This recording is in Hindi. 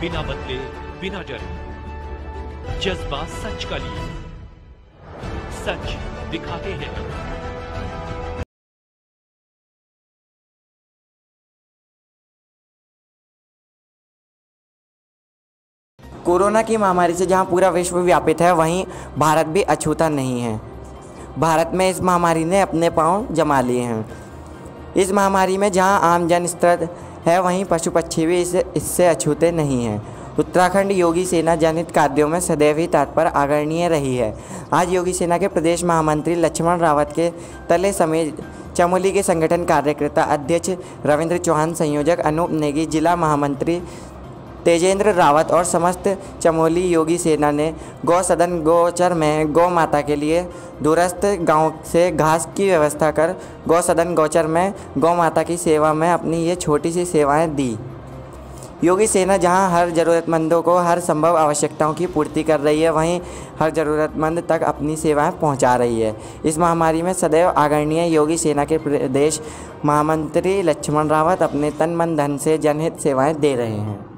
बिना बदले, बिना डरे। जज्बा सच का लिए। सच दिखाते हैं। कोरोना की महामारी से जहाँ पूरा विश्व व्यापित है, वहीं भारत भी अछूता नहीं है। भारत में इस महामारी ने अपने पाँव जमा लिए हैं। इस महामारी में जहाँ आम जन स्तर है, वहीं पशु पक्षी भी इस, इससे अछूते नहीं हैं। उत्तराखंड योगी सेना जनित कार्यों में सदैव ही तत्पर आगरणीय रही है। आज योगी सेना के प्रदेश महामंत्री लक्ष्मण रावत के तले समेत चमोली के संगठन कार्यकर्ता अध्यक्ष रविंद्र चौहान, संयोजक अनूप नेगी, जिला महामंत्री तेजेंद्र रावत और समस्त चमोली योगी सेना ने गौ सदन गोचर में गौ माता के लिए दूरस्थ गाँव से घास की व्यवस्था कर गौ सदन गोचर में गौ माता की सेवा में अपनी ये छोटी सी सेवाएँ दी। योगी सेना जहाँ हर ज़रूरतमंदों को हर संभव आवश्यकताओं की पूर्ति कर रही है, वहीं हर ज़रूरतमंद तक अपनी सेवाएँ पहुँचा रही है। इस महामारी में सदैव आगरणीय योगी सेना के प्रदेश महामंत्री लक्ष्मण रावत अपने तन मन धन से जनहित सेवाएँ दे रहे हैं।